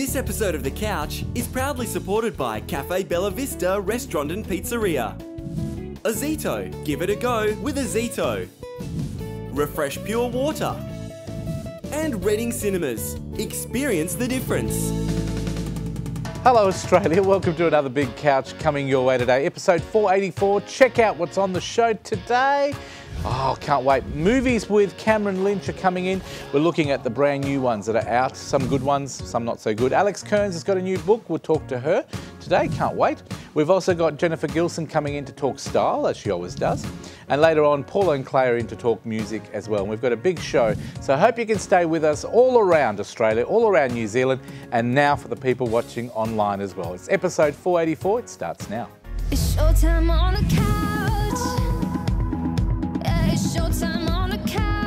This episode of The Couch is proudly supported by Cafe Bella Vista Restaurant and Pizzeria. Azito, give it a go with Azito. Refresh Pure Water. And Reading Cinemas, experience the difference. Hello, Australia. Welcome to another Big Couch coming your way today. Episode 484. Check out what's on the show today. Oh, can't wait. Movies with Cameron Lynch are coming in. We're looking at the brand new ones that are out. Some good ones, some not so good. Alex Cearns has got a new book. We'll talk to her today. Can't wait. We've also got Jennifer Gillson coming in to talk style, as she always does. And later on, Paula and Claire in to talk music as well. And we've got a big show. So I hope you can stay with us all around Australia, all around New Zealand, and now for the people watching online as well. It's episode 484. It starts now. It's showtime on the couch. Showtime on the couch.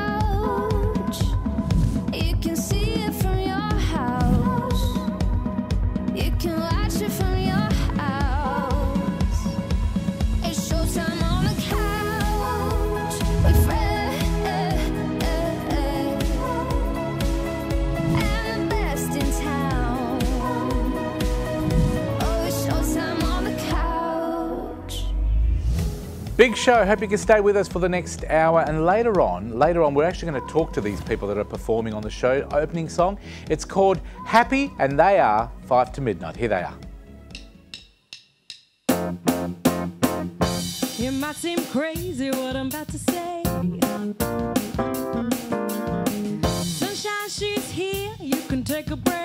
Big show. Hope you can stay with us for the next hour. And later on, later on, we're actually going to talk to these people that are performing on the show. Opening song. It's called Happy, and they are Five to Midnight. Here they are. It might seem crazy what I'm about to say. Sunshine, she's here. You can take a break.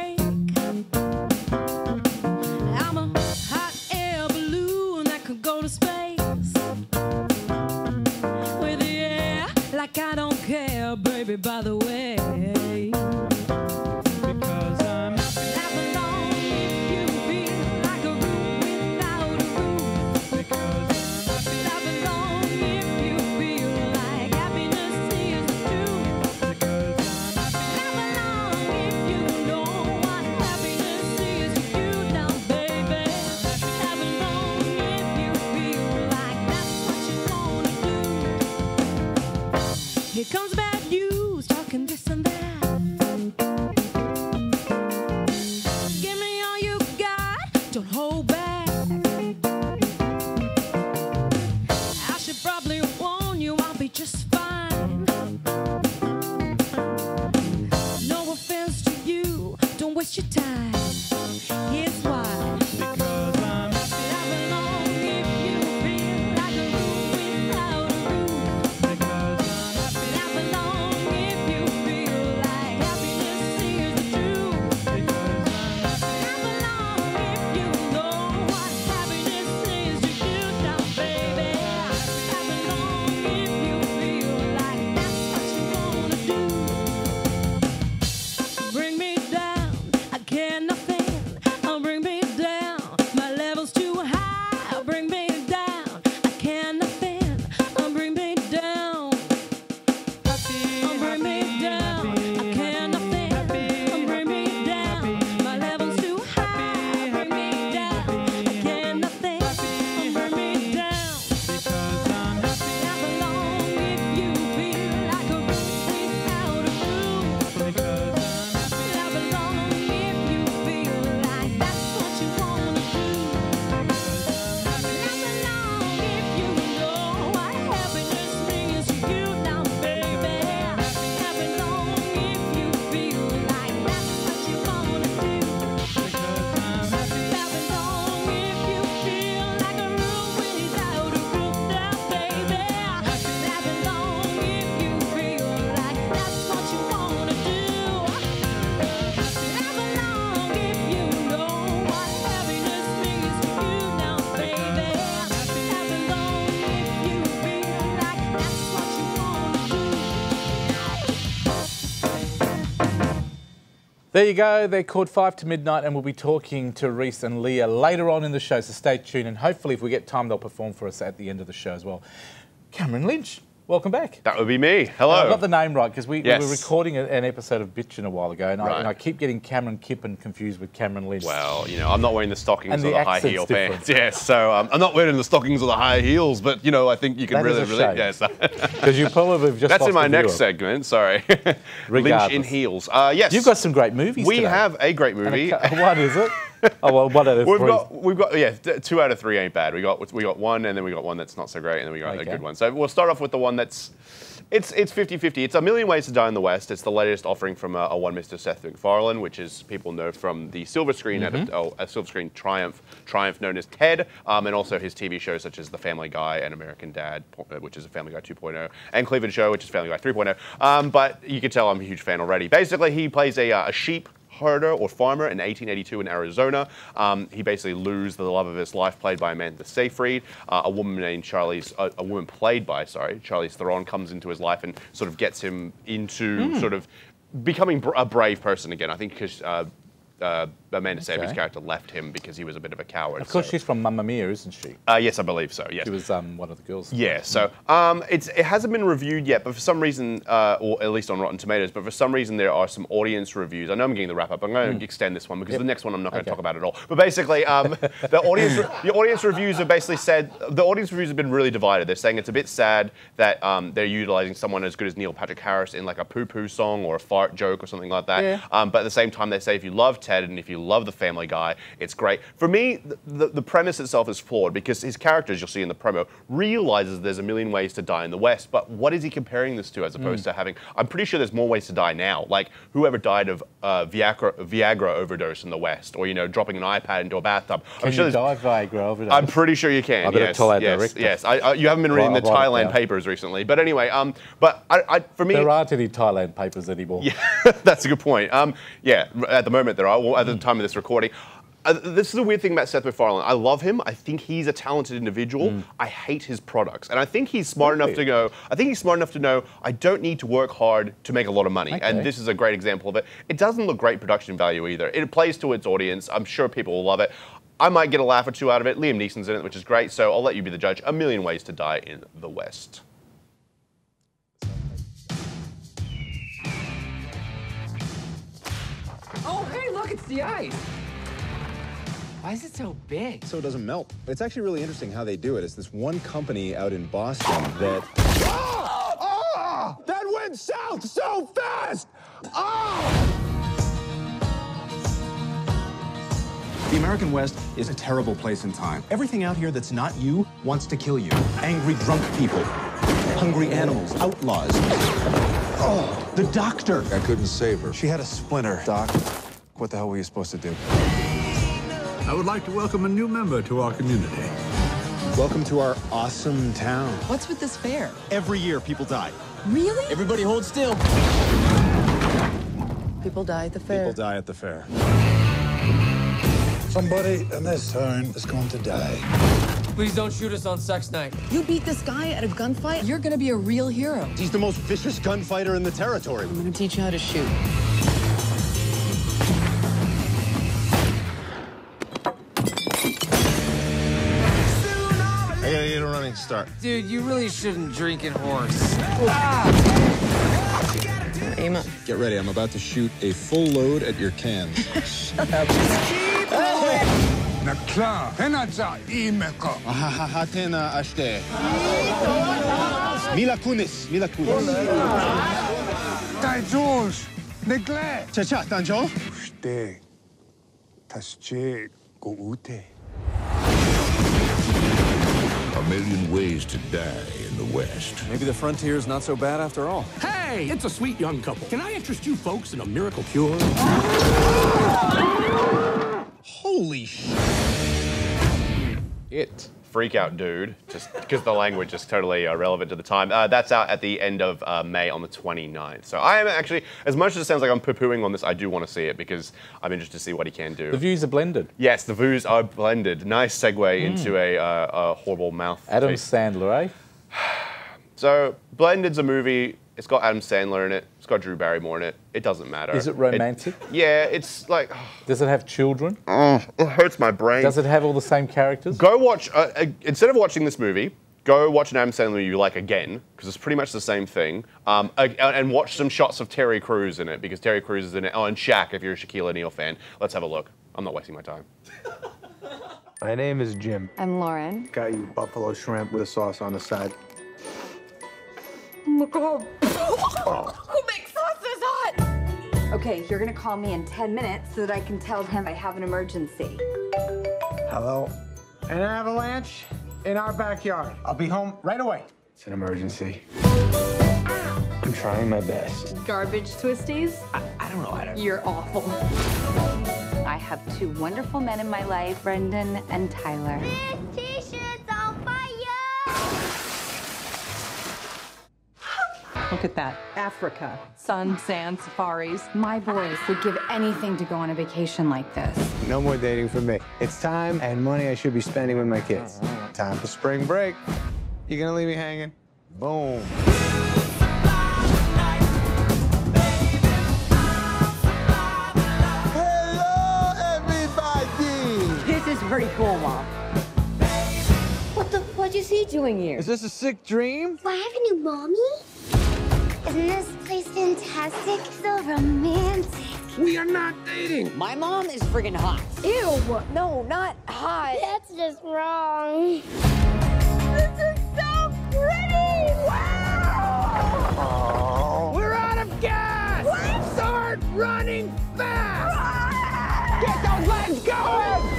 There you go. They're called Five to Midnight, and we'll be talking to Rhys and Leah later on in the show. So stay tuned, and hopefully, if we get time, they'll perform for us at the end of the show as well. Cameron Lynch, welcome back. That would be me. Hello. I got the name right because we, Yes. we were recording an episode of Bitchin' a while ago, and, I, and I keep getting Cameron Kippen confused with Cameron Lynch. Well, you know, I'm not wearing the stockings And or the the high heel different. pants. Yes, so um, I'm not wearing the stockings or the high heels, but you know, I think you can That really, really, yes. because you probably have just That's in my next segment. Sorry, Lynch in heels. Uh, yes, You've got some great movies. We today. have a great And a movie. what is it? Oh well, one out of We've three. got, we've got, yeah, two out of three ain't bad. We got, we got one, and then we got one that's not so great, and then we got a good one. So we'll start off with the one that's, it's it's 50-50. It's a million ways to die in the West. It's the latest offering from a, a one Mr. Seth MacFarlane, which is people know from the silver screen, Mm-hmm. adapt- oh, a silver screen triumph, triumph known as Ted, um, and also his TV shows such as The Family Guy and American Dad, uh, which is a Family Guy 2.0, and Cleveland Show, which is Family Guy 3.0. Um, but you can tell I'm a huge fan already. Basically, he plays a, uh, a sheep herder or farmer in 1882 in Arizona. Um, he basically loses the love of his life, played by Amanda Seyfried. Uh, a woman named Charlie's, uh, a woman played by, sorry, Charlize Theron comes into his life and sort of gets him into Hmm. sort of becoming br- a brave person again. I think because uh, uh, Amanda Seyfried's Okay. character left him because he was a bit of a coward. Of course, so- she's from Mamma Mia, isn't she? uh, yes, I believe so. Yes. She was um, one of the girls. Yeah, so um, it's, it hasn't been reviewed yet, but for some reason, uh, or at least on Rotten Tomatoes, but for some reason there are some audience reviews. I know I'm getting the wrap up. I'm going to extend this one because Yep. the next one I'm not going to Okay. talk about at all. But basically, um, the audience the audience reviews have basically said the audience reviews have been really divided. They're saying it's a bit sad that um, they're utilizing someone as good as Neil Patrick Harris in like a poo poo song or a fart joke or something like that. Yeah. Um, but at the same time, they say if you love Ted and if you love The Family Guy, it's great. For me, the, the, the premise itself is flawed because his character, as you'll see in the promo, realizes there's a million ways to die in the West. But what is he comparing this to as opposed to having? I'm pretty sure there's more ways to die now. Like whoever died of uh, Viagra, Viagra overdose in the West, or you know, dropping an iPad into a bathtub. Can I'm sure you die Viagra overdose? I'm pretty sure you can. I yes, our yes, yes. I, I, you haven't been reading Right, the it Thailand down. papers recently, but anyway. Um, but I, I for me, there aren't any Thailand papers anymore. yeah, that's a good point. Um, yeah, at the moment there are. Well, at the time of this recording. Uh, this is the weird thing about Seth MacFarlane. I love him. I think he's a talented individual. Hmm. I hate his products, and I think he's smart enough to go. I think he's smart enough to know I don't need to work hard to make a lot of money, Okay. and this is a great example of it. It doesn't look great production value either. It plays to its audience. I'm sure people will love it. I might get a laugh or two out of it. Liam Neeson's in it, which is great. So I'll let you be the judge. A million ways to die in the West. Look, it's the ice. Why is it so big? so it doesn't melt. It's actually really interesting how they do it. It's this one company out in Boston that. Ah! That went south so fast! Ah! The American West is a terrible place in time. Everything out here that's not you wants to kill you. Angry drunk people, hungry animals, outlaws. Oh, the doctor. I couldn't save her. She had a splinter. Doc, what the hell were you supposed to do? I would like to welcome a new member to our community. Welcome to our awesome town. What's with this fair? Every year, people die. Really? Everybody hold still. People die at the fair. People die at the fair. Somebody in this town is going to die. Please don't shoot us on sex night. You beat this guy at a gunfight? You're gonna be a real hero. He's the most vicious gunfighter in the territory. I'm gonna teach you how to shoot. Start. Dude, you really shouldn't drink and horse. Ah! Aim up. Get ready, I'm about to shoot a full load at your cans. Na klar, Henatza imeko. Ahahatena ashte. Mila kunis, mila kunis. Dai Jules, negle. Cha cha, tanjo. Ste, tasche, go ute. A million ways to die in the West. Maybe the frontier's not so bad after all. Hey, it's a sweet young couple. Can I interest you folks in a miracle cure? Holy sh! It. Freak out, dude. Just because the language is totally irrelevant to the time. Uh, that's out at the end of uh, May on the 29th. So I am actually, as much as it sounds like I'm poo-pooing on this, I do want to see it because I'm interested to see what he can do. The views are blended. yes, the views are blended. Nice segue into a, uh, a horrible mouth. Adam taste. Sandler, eh? So Blended's a movie. It's got Adam Sandler in it. It's got Drew Barrymore in it. It doesn't matter. Is it romantic? yeah, it's like Does it have children? it hurts my brain. Does it have all the same characters? Go watch. Uh, uh, instead of watching this movie, go watch an Adam Sandler movie you like again because it's pretty much the same thing, um, a- and watch some shots of Terry Crews in it because Terry Crews is in it. Oh, and Shaq if you're a Shaquille O'Neal fan. Let's have a look. I'm not wasting my time. My name is Jim. I'm Lauren. Got you buffalo shrimp with a sauce on the side. My god. Who makes sauce this hot? Okay, you're gonna call me in 10 minutes so that I can tell him I have an emergency. Hello? An avalanche in our backyard. I'll be home right away. It's an emergency. I'm trying my best. Garbage twisties? I, I don't know how to. You're awful. I have two wonderful men in my life, Brendan and Tyler. Look at that. Africa. Sun, sand, safaris. My boys would give anything to go on a vacation like this. No more dating for me. It's time and money I should be spending with my kids. Time for spring break. You gonna leave me hanging? Boom. Hello, everybody! This is pretty cool, Mom. What the fudge is he doing here? Is this a sick dream? Do I have a new mommy? Isn't this place fantastic? So romantic. We are not dating. My mom is friggin' hot. Ew! No, not hot. That's just wrong. This is so pretty! Wow! We're out of gas. Start running fast. Get those legs going.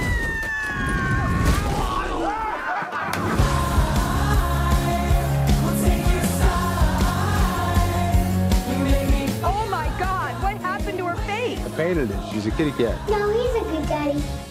Painted it. She's a kitty cat. No, he's a good daddy.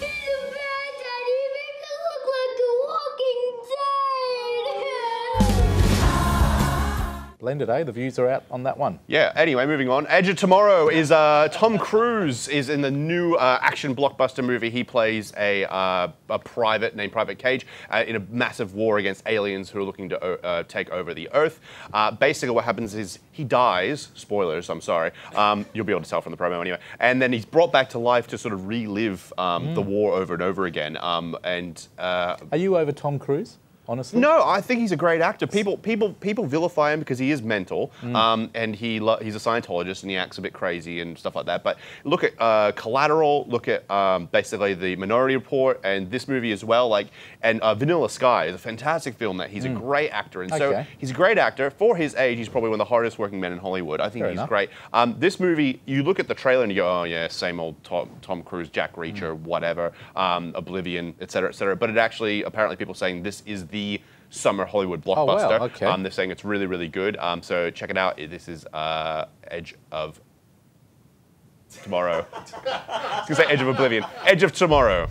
Blended, eh? The views are out on that one. Yeah. Anyway, moving on. Edge of Tomorrow is uh, Tom Cruise is in the new uh, action blockbuster movie. He plays a, uh, a private named Private Cage uh, in a massive war against aliens who are looking to uh, take over the Earth. Uh, basically, what happens is he dies. Spoilers. I'm sorry. Um, you'll be able to tell from the promo anyway. And then he's brought back to life to sort of relive um, the war over and over again. Um, and uh, Are you over Tom Cruise? Honestly? no, I think he's a great actor. People, people, people vilify him because he is mental, Mm. um, and he lo- he's a Scientologist and he acts a bit crazy and stuff like that. But look at uh, Collateral, look at um, basically the Minority Report, and this movie as well. Like, and uh, Vanilla Sky is a fantastic film that he's a Mm. great actor, and so he's a great actor for his age. He's probably one of the hardest working men in Hollywood. I think Fair he's enough. great. Um, this movie, you look at the trailer and you go, oh yeah, same old Tom, Tom Cruise, Jack Reacher, Mm. whatever, um, Oblivion, etc., cetera, et cetera. But it actually, apparently, people are saying this is the summer Hollywood Oh, wow, blockbuster. okay. Um, they're saying it's really, really good. Um, so check it out. This is uh, Edge of Tomorrow. I was gonna say Edge of Oblivion. Edge of Tomorrow.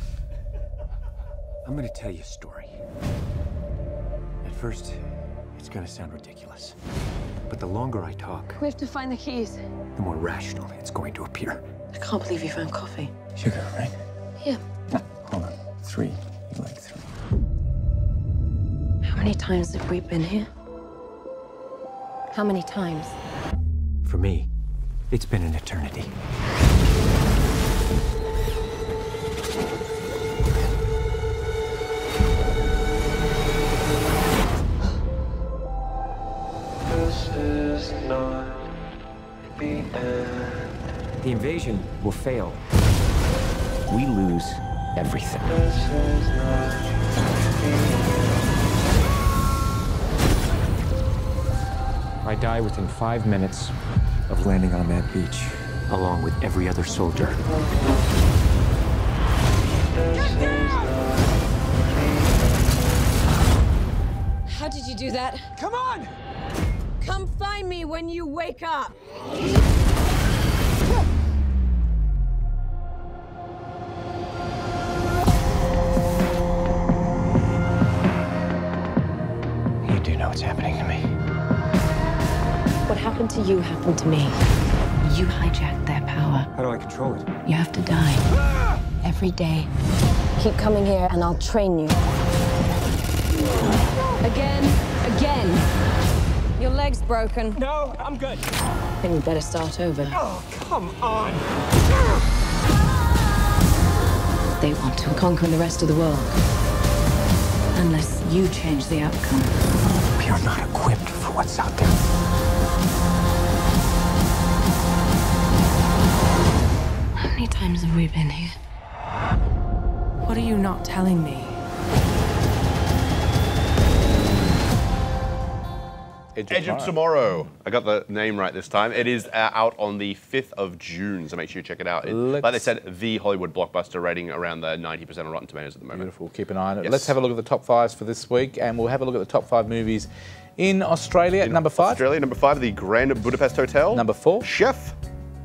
I'm gonna tell you a story. At first, it's gonna sound ridiculous. But the longer I talk, We have to find the keys. the more rational it's going to appear. I can't believe you found coffee. Sugar, right? Yeah. Hold on. Three. You like three. How many times have we been here? How many times? For me, it's been an eternity. This is not the end. The invasion will fail. We lose everything. I die within five minutes of landing on that beach, along with every other soldier. How did you do that? Come on! Come find me when you wake up. To you happened to me. You hijacked their power. How do I control it? You have to die. Every day. Keep coming here and I'll train you. Again, again. Your leg's broken. No, I'm good. Then we better start over. Oh, come on. They want to conquer the rest of the world. Unless you change the outcome. We are not equipped for what's out there. Times have we been here? What are you not telling me? Edge of Tomorrow. I got the name right this time. It is uh, out on the 5th of June, so make sure you check it out. It, like they said, the Hollywood blockbuster rating around the 90% of Rotten Tomatoes at the moment. Beautiful. Keep an eye on it. Yes. Let's have a look at the top fives for this week, and we'll have a look at the top five movies in Australia at number five. Australia, number five, the Grand Budapest Hotel. Number four. Chef.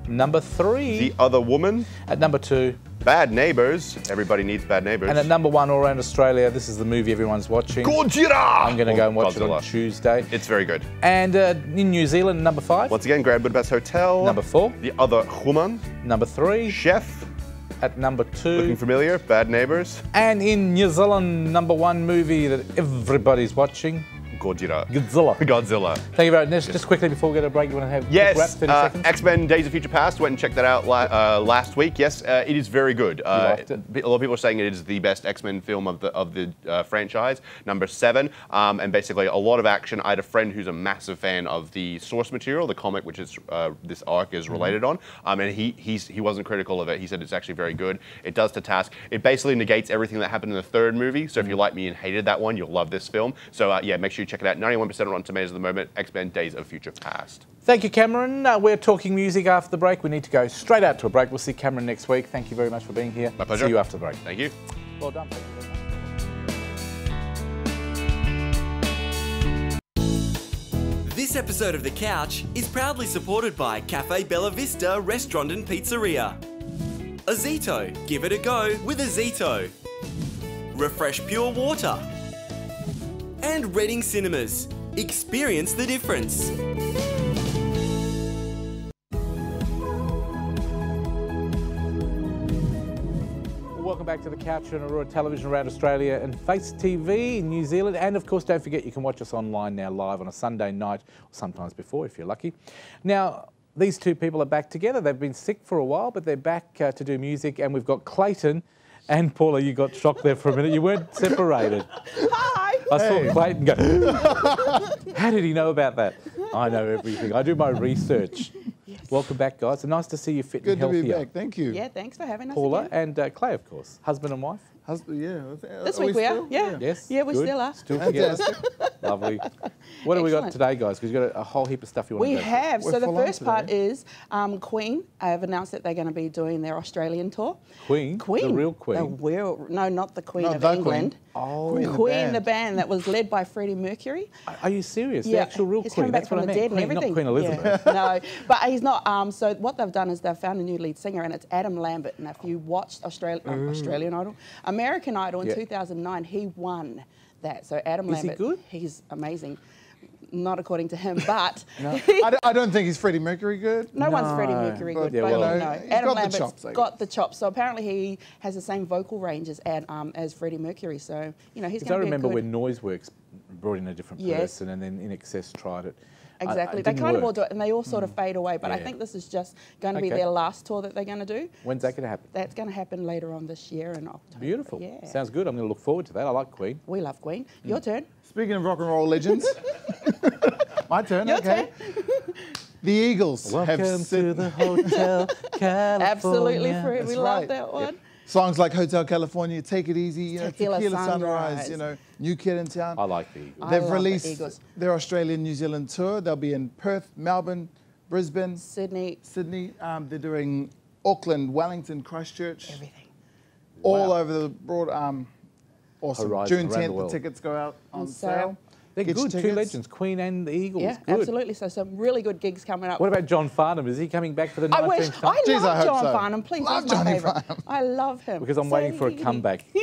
Number three. The Other Woman. At number two. Bad Neighbours. Everybody needs Bad Neighbours. And at number one all around Australia, this is the movie everyone's watching. Godzilla! I'm going to go and watch it on Tuesday. It's very good. And uh, in New Zealand, number five. Once again, Grand Budapest Hotel. Number four. The Other Woman. Number three. Chef. At number two. Looking familiar? Bad Neighbours. And in New Zealand, number one movie that everybody's watching. Godzilla. Godzilla. Godzilla. Thank you very much. Just quickly before we go to break, you want to have a quick wrap, Yes, 30 uh, seconds? X-Men Days of Future Past. Went and checked that out uh, last week. Yes, uh, it is very good. Uh, liked it? A lot of people are saying it is the best X-Men film of the of the uh, franchise. Number seven, um, and basically a lot of action. I had a friend who's a massive fan of the source material, the comic which is uh, this arc is related on, um, and he he's, he wasn't critical of it. He said it's actually very good. It does the task. It basically negates everything that happened in the third movie. So if you like me and hated that one, you'll love this film. So uh, yeah, make sure you check it out. 91% Rotten Tomatoes at the moment. X-Men Days of Future Past. Thank you, Cameron. Uh, we're talking music after the break. We need to go straight out to a break. We'll see Cameron next week. Thank you very much for being here. My pleasure. See you after the break. Thank you. Well done. Thank you very much. This episode of The Couch is proudly supported by Cafe Bella Vista Restaurant and Pizzeria. Azito, give it a go with Azito. Refresh Pure Water. And Reading Cinemas, experience the difference. Welcome back to the couch on Aurora Television around Australia and Face TV in New Zealand. And of course, don't forget you can watch us online now live on a Sunday night, or sometimes before if you're lucky. Now, these two people are back together. They've been sick for a while, but they're back uh, to do music. And we've got Clayton and Paula. You got shocked there for a minute. You weren't separated. Hi. I saw Hey. Clayton go, How did he know about that? I know everything. I do my research. Welcome back, guys. It's nice to see you fit Good and to be back. Thank you. Yeah, thanks for having us. Paula again. and uh, Clay, of course. Husband and wife. Husband, yeah. This are week we are, still? yeah. Yes, Yeah, we good. still are. Still together. Lovely. What have we got today, guys? Because you've got a, a whole heap of stuff you want We to go have. through. So the first part is um, Queen. I have announced that they're going to be doing their Australian tour. Queen? Queen. The real Queen. The real, no, not the Queen Not of the Queen. England. Oh. Queen, Queen, the the, band. that was led by Freddie Mercury. Are you serious? Yeah, the actual real he's Queen. coming back That's from what I the meant. dead and everything. Not Queen Elizabeth. Yeah. no, but he's not. Um, so what they've done is they've found a new lead singer, and it's Adam Lambert. And if you watched Australia, Mm. Australian Idol, American Idol in Yeah. 2009, he won that. So Adam Is he Lambert, good? he's amazing. Not according to him, but I, don't, I don't think he's Freddie Mercury good. no, one's Freddie Mercury good, Yeah, but well, he's Adam got the chops, got the chops. So apparently he has the same vocal range as um, as Freddie Mercury. So you know he's Because I going to be a remember when Noiseworks brought in a different Yes. person and then INXS tried it. I- Exactly. they didn't kind of all do it, and they all sort of mm. fade away. But I think this is just going to be their last tour that they're going to do. When's that going to happen? That's going to happen later on this year in October. Beautiful. Yeah. Sounds good. I'm going to look forward to that. I like Queen. We love Queen. Mm. Your turn. Speaking of rock and roll legends, my turn. Your okay. The Eagles have Welcome sit- to the Hotel California. Absolutely free. That's We love that one. Songs like Hotel California, Take It Easy, you know, Tequila Tequila, Sunrise. Sunrise. you know, New Kid in Town. I like the Eagles. They've love the released Eagles. their Australian New Zealand tour. They'll be in Perth, Melbourne, Brisbane, Sydney. Sydney. Um, they're doing Auckland, Wellington, Christchurch. Everything. All Wow. over the broad. Um, awesome. Horizon June around the 10th, the, tickets go out on, On sale. sale. They're Get your good. Two legends, Queen and the Eagles. Yeah, good. absolutely. So some really good gigs coming up. What about John Farnham? Is he coming back for the I 19th wish. time? I Jeez, love I John so. Farnham. Please, Love he's my Johnny favourite. Farnham. I love him. Because I'm waiting for a comeback.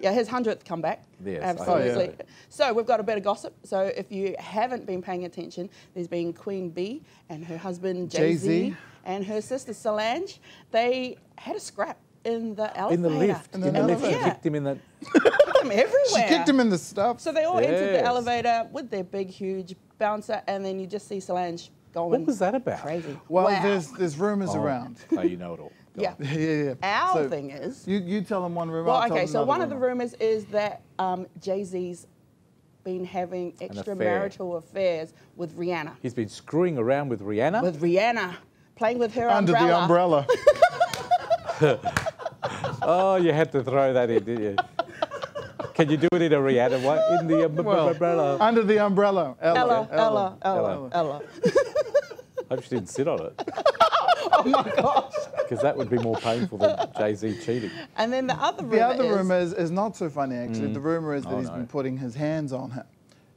Yeah, his hundredth comeback. Yes, I absolutely. heard. So we've got a bit of gossip. So if you haven't been paying attention, there's been Queen Bee and her husband Jay Z Jay-Z. and her sister Solange. They had a scrap in the elevator. In the lift. In the In the lift. She Yeah. kicked him in the. Kicked them everywhere. She kicked him in the stuff. So they all entered the elevator with their big, huge bouncer, and then you just see Solange going. What was that about? Crazy. Well, Wow. there's there's rumours Oh. around. Oh, you know it all. Go Yeah. Yeah, yeah. yeah. Our So thing is. You, you tell them one rumor. Well, I'll tell okay, them so another one of the rumors is that um, Jay Z's been having affair. extramarital affairs with Rihanna. He's been screwing around with Rihanna. With Rihanna, playing with her Under umbrella. the umbrella. oh, you had to throw that in, didn't you? Can you do it in a Rihanna way? In the um, Well, umbrella. under the umbrella. Ella, Ella, Ella, Ella. Hope she didn't sit on it, oh my gosh. because that would be more painful than Jay Z cheating. And then the other rumor The other is, rumor is, is not so funny, actually. Mm. The rumor is that Oh, he's no. been putting his hands on her.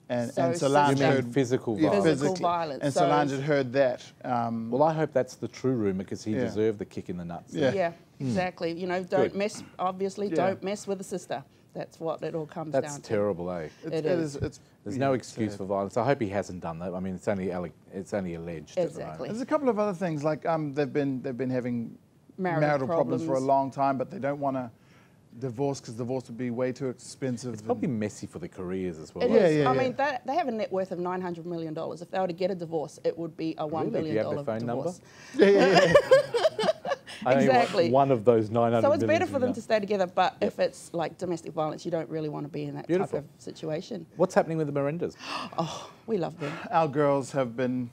And, So and Solange sister- heard physical Yeah, violence? Physical violence, And so- Solange had heard that. Um, Well, I hope that's the true rumour, because he Yeah. deserved the kick in the nuts. Yeah. yeah, exactly. You know, don't Good. mess. Obviously, Yeah. don't mess with a sister. That's what it all comes That's down to. That's terrible, eh? it's, It it is. is. It's, There's yeah, no excuse sad. for violence. I hope he hasn't done that. I mean, it's only alle- it's only alleged. at the. Exactly. There's a couple of other things like um, they've been they've been having Marital marital, problems. for a long time, but they don't want to divorce because divorce would be way too expensive. It's probably messy for the careers as well. It Yeah, is. yeah, I yeah. mean, they, they have a net worth of nine hundred million dollars. If they were to get a divorce, it would be a one Really? billion dollar have dollar their phone number? divorce. yeah, yeah, yeah. I only want Exactly. One of those 900 So it's better millions for them enough. to stay together. But if it's like domestic violence, you don't really want to be in that Beautiful. type of situation. What's happening with the Mirandas? Oh, we love them. Our girls have been.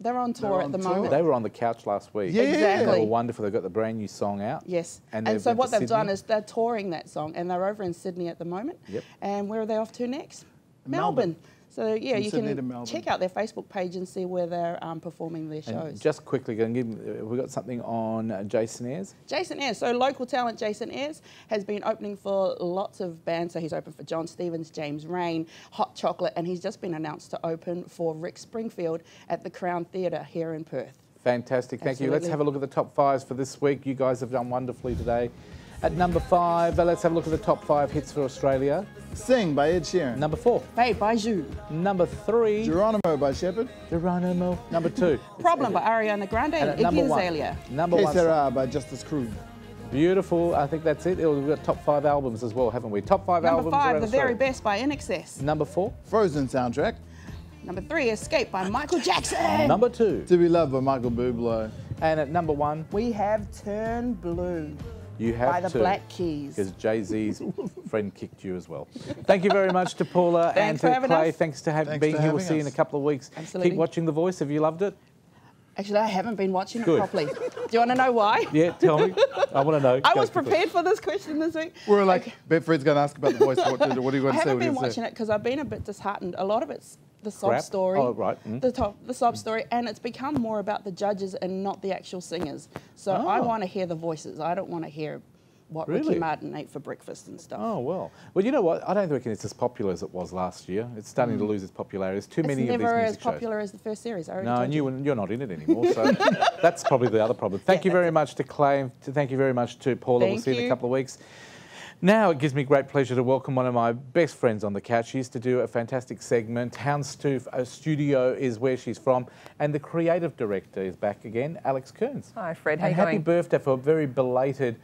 They're on tour They're at the tour. moment. They were on the couch last week. Yeah, yeah, yeah. They were wonderful. They've got the brand new song out. Yes. And And, so what they've done is they're touring that song, and they're over in Sydney at the moment. Yep. And where are they off to next? Melbourne. Melbourne. So yeah, you Sydney can check out their Facebook page and see where they're um, performing their And shows. just quickly, give, uh, we got something on uh, Jason Ayres. Jason Ayres. So local talent Jason Ayres has been opening for lots of bands. So he's opened for John Stevens, James Reyne, Hot Chocolate, and he's just been announced to open for Rick Springfield at the Crown Theatre here in Perth. Fantastic, thank you. Let's have a look at the top fives for this week. You guys have done wonderfully today. At number five, uh, let's have a look at the top five hits for Australia. Sing by Ed Sheeran. Number four. Hey, Baiju. Number three. Geronimo by Sheppard. Geronimo. Number two. Problem by Ariana Grande And and, at number Iggy one. Azalea. Number Que one. Sera by Justice Crew. Beautiful. I think that's it. We've got top five albums as well, haven't we? Top five Number albums. five, around The Very Best by INXS. Number four. Frozen soundtrack. Number three, Xscape by Michael Jackson. Number two. To Be Loved by Michael Bublé. And at number one, We have Turn Blue you have by the to. Black Keys. Because Jay Z's friend kicked you as well. Thank you very much to Paula and Thanks to for having Clay. us. Thanks to have, Thanks being for here. We'll having see you in a us. couple of weeks. Absolutely. Keep watching The Voice. Have you loved it? Actually, I haven't been watching Good. it properly. Do you want to know why? Yeah, tell me. I want to know. I Go was quickly. prepared for this question this week. We were like, Betfred's going to ask about the voice. What, did- what are you going I to say? haven't What are you been gonna watching say? it because I've been a bit disheartened. A lot of it's the sob Crap? story. Oh, right. Mm. The top, the sob story, and it's become more about the judges and not the actual singers. So I Oh. want to hear the voices. I don't want to hear what Really? Ricky Martin ate for breakfast and stuff. Oh, well. Well, you know what? I don't think it's as popular as it was last year. It's starting to lose its popularity. There's too Mm. it's many of these never as music shows. popular as the first series. I No, and you. you, you're not in it anymore, so that's probably the other problem. Thank you very much to Clay, to, thank you very much to Paula. we'll see you in a couple of weeks. Now it gives me great pleasure to welcome one of my best friends on the couch. She used to do a fantastic segment. Houndstooth Studio is where she's from, and the creative director is back again, Alex Cearns. Hi, Fred. How and you happy going? birthday for a very belated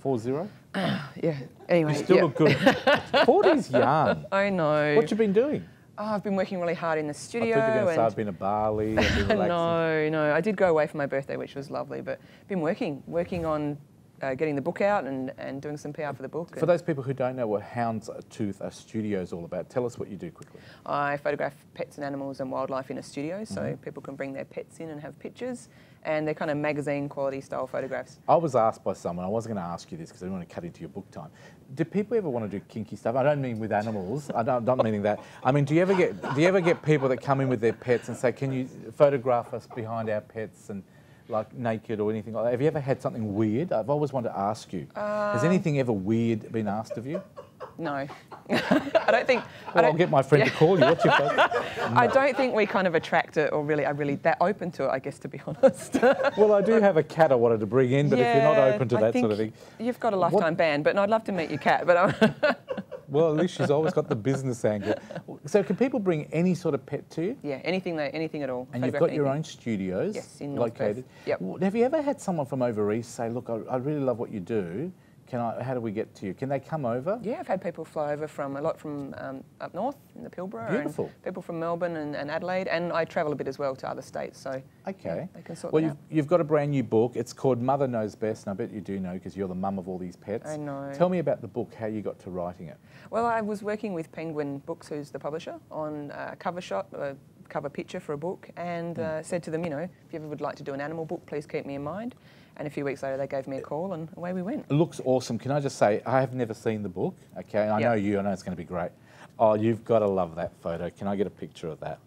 4-0. Yeah. Anyway. You still yeah. look good. 40's young. I know. What you been doing? Oh, I've been working really hard in the I studio. thought you were going to say I've been to Bali. Been no, no. I did go away for my birthday, which was lovely, but been working, working on uh, getting the book out and, and doing some PR for the book. For those people who don't know what Houndstooth uh, Studio is all about, tell us what you do quickly. I photograph pets and animals and wildlife in a studio, so Mhm. people can bring their pets in and have pictures, and they're kind of magazine quality style photographs. I was asked by someone, I wasn't going to ask you this because I didn't want to cut into your book time. Do people ever want to do kinky stuff? I don't mean with animals. I don't, don't meaning that. I mean, do you ever get do you ever get people that come in with their pets and say, "Can you photograph us behind our pets and like naked or anything like that?" Have you ever had something weird? I've always wanted to ask you. Has Uh, anything ever weird been asked of you? No, I don't think. I Well, I'll don't- get my friend to call you. What's your phone? I don't think we kind of attract it, or really, are really that open to it. I guess, to be honest. Well, I do have a cat I wanted to bring in, but if you're not open to I that sort of thing, You've got a lifetime ban, but no, I'd love to meet your cat. But well, at least she's always got the business angle. So, can people bring any sort of pet to you? yeah, anything anything at all. And you've got your own studios Yes, in North Perth. located. Yep. Have you ever had someone from over east say, "Look, I, I really love what you do. Can I? How do we get to you? Can they come over? Yeah, I've had people fly over from a lot from um, up north in the Pilbara. Beautiful. People from Melbourne and, and Adelaide, and I travel a bit as well to other states. So Okay. yeah, they can sort well, you've, out. you've got a brand new book. It's called Mother Knows Best, and I bet you do know because you're the mum of all these pets. I know. Tell me about the book, how you got to writing it. Well, I was working with Penguin Books, who's the publisher, on a cover shot, a cover picture for a book, and uh, said to them, you know, if you ever would like to do an animal book, please keep me in mind. And a few weeks later, they gave me a call, and away we went. It looks awesome. Can I just say, I have never seen the book, okay? And I Yeah. know you, I know it's going to be great. Oh, you've got to love that photo. Can I get a picture of that?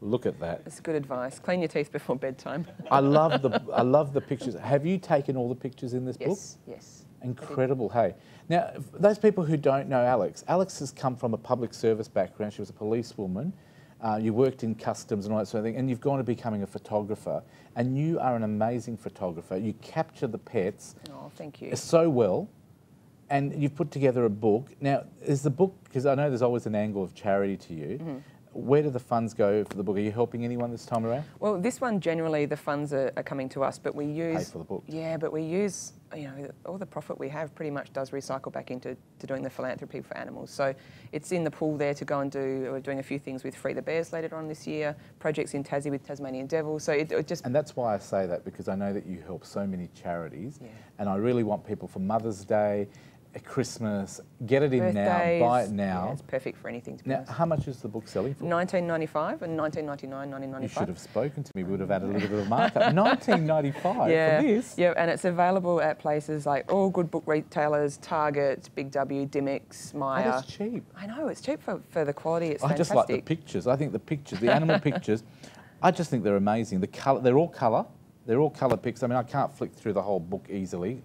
Look at that. It's good advice. Clean your teeth before bedtime. I love the I love the pictures. Have you taken all the pictures in this book? Yes, yes. Incredible, hey. Now, those people who don't know Alex, Alex has come from a public service background. She was a policewoman. Uh, you worked in customs and all that sort of thing, and you've gone to becoming a photographer. And you are an amazing photographer. You capture the pets Oh, thank you. so well, and you've put together a book. Now, is the book, because I know there's always an angle of charity to you, Mhm. Where do the funds go for the book? Are you helping anyone this time around? Well, this one generally the funds are, are coming to us, but we use for the book. Yeah, but we use you know all the profit we have pretty much does recycle back into to doing the philanthropy for animals. So it's in the pool there to go and do. We're doing a few things with Free the Bears later on this year. Projects in Tassie with Tasmanian Devil. So it, it just And that's why I say that because I know that you help so many charities, and I really want people for Mother's Day, uh, Christmas, get it in now, buy it now. Yeah, it's perfect for anything. To be now, honest. how much is the book selling for? 1995 and 1999, You 1995. should have spoken to me. We would have had a little bit of markup. 1995 yeah, for this. Yeah, and it's available at places like all good book retailers, Target, Big W, Dymocks, Myer. that's cheap. I know, it's cheap for, for the quality. It's I fantastic. just like the pictures. I think the pictures, the animal pictures, I just think they're amazing. The color, they're all colour. They're all colour pics. I mean, I can't flick through the whole book easily.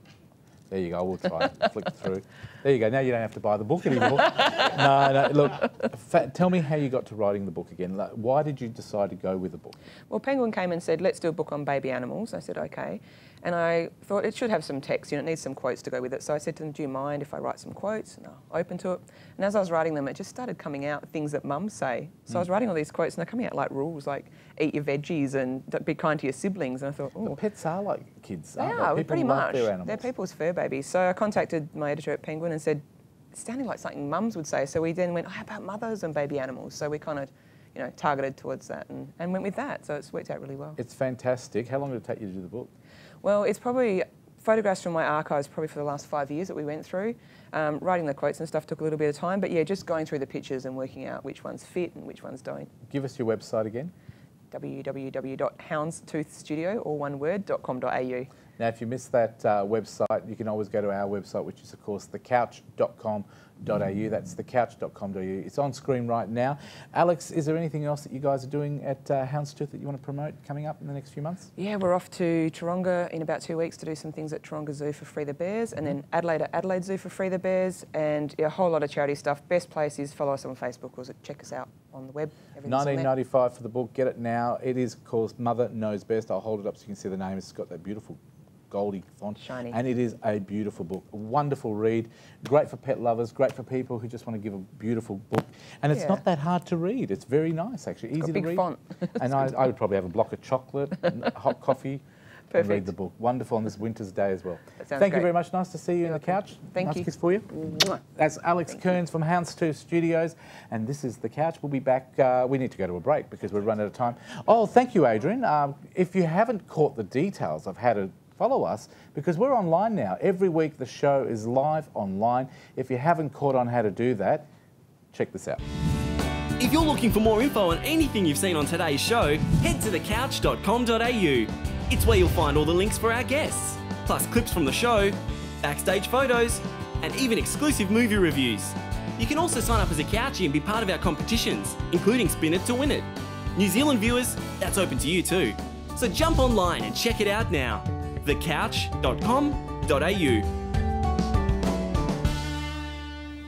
There you go. I will try and flick through. There you go. Now you don't have to buy the book anymore. no, no. Look, tell me how you got to writing the book again. Like, why did you decide to go with a book? Well, Penguin came and said, let's do a book on baby animals. I said, okay. And I thought it should have some text, you know, it needs some quotes to go with it. So I said to them, do you mind if I write some quotes? And they're open to it. And as I was writing them, it just started coming out things that mums say. So I was Mm. writing all these quotes and they're coming out like rules, like eat your veggies and be kind to your siblings. And I thought, oh. Pets are like kids, They aren't are, they? Pretty much. They're people's fur babies. So I contacted my editor at Penguin and said, it's sounding like something mums would say. So we then went, oh, how about mothers and baby animals? So we kind of, you know, targeted towards that and, and went with that. So it's worked out really well. It's fantastic. How long did it take you to do the book? Well, it's probably photographs from my archives probably for the last five years that we went through. Um, writing the quotes and stuff took a little bit of time, but yeah, just going through the pictures and working out which ones fit and which ones don't. Give us your website again. www.houndstoothstudio, or one word, .com.au. Now, if you missed that uh, website, you can always go to our website, which is, of course, thecouch.com.au. That's thecouch.com.au. It's on screen right now. Alex, is there anything else that you guys are doing at uh, Houndstooth that you want to promote coming up in the next few months? Yeah, we're off to Taronga in about two weeks to do some things at Taronga Zoo for Free the Bears, and then Adelaide at Adelaide Zoo for Free the Bears, and yeah, a whole lot of charity stuff. Best place is follow us on Facebook or check us out on the web. Everything's on there. 1995 for the book. Get it now. It is, course, Mother Knows Best. I'll hold it up so you can see the name. It's got that beautiful goldy font. Shiny. And it is a beautiful book. A wonderful read. Great for pet lovers. Great for people who just want to give a beautiful book. And it's Yeah. not that hard to read. It's very nice, actually. Easy got to big read. font. and I, I would probably have a block of chocolate, and hot coffee. And read the book. Wonderful on this winter's day as well. Thank you very much. Nice to see you on the couch. Thank nice you. kiss for you. That's Alex Cearns from Houndstooth Studios, and this is The Couch. We'll be back. Uh, we need to go to a break because we're running out of time. Oh, thank you, Adrian. Um, if you haven't caught the details of how to follow us, because we're online now. Every week the show is live online. If you haven't caught on how to do that, check this out. If you're looking for more info on anything you've seen on today's show, head to thecouch.com.au. It's where you'll find all the links for our guests, plus clips from the show, backstage photos, and even exclusive movie reviews. You can also sign up as a couchie and be part of our competitions, including Spin It to Win It. New Zealand viewers, that's open to you too. So jump online and check it out now. thecouch.com.au.